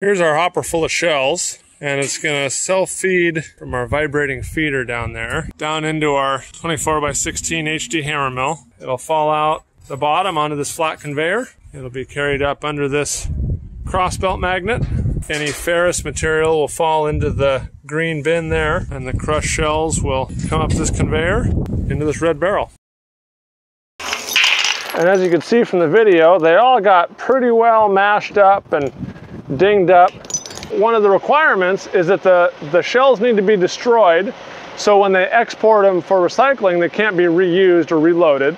Here's our hopper full of shells and it's gonna self-feed from our vibrating feeder down there down into our 24 by 16 HD hammer mill. It'll fall out the bottom onto this flat conveyor. It'll be carried up under this crossbelt magnet. Any ferrous material will fall into the green bin there and the crushed shells will come up this conveyor into this red barrel. And as you can see from the video, they all got pretty well mashed up and dinged up one of the requirements is that the, the shells need to be destroyed so when they export them for recycling, they can't be reused or reloaded.